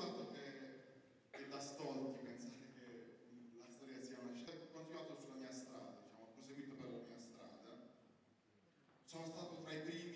fatto che, che da stolti pensare che la storia sia una scelta. Ho continuato sulla mia strada, diciamo, ho proseguito per la mia strada. Sono stato tra i primi